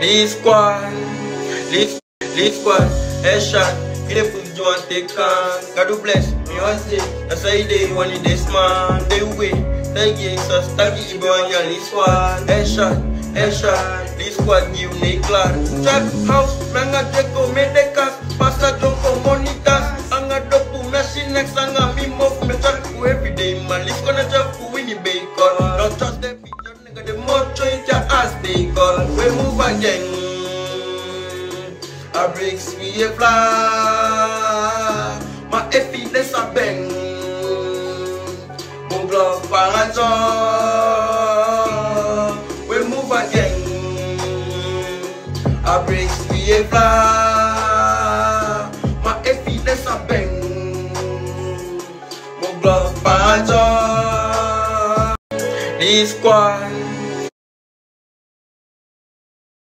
Lee squad, Lee, Lee squad, headshot, it with Joan take on. God bless me Wednesday, that's how they want it this man. They wait, they get so stucky, boy, yeah, Lee squad, headshot, headshot, Lee squad, give me clad. Trap house, nanga jeko, medekas, pasta joko, monitas, anga dopu, machine next, anga me move, me chaku every day, man. Lee gonna chaku, winnie bacon. Don't trust them, nigga, the more joint your ass, they call. We move again. A brek siye flan Ma efile sa ben. Moun blok paranjan We move again. A brek siye flan Ma efile sa ben. Moun blok paranjan Li squad.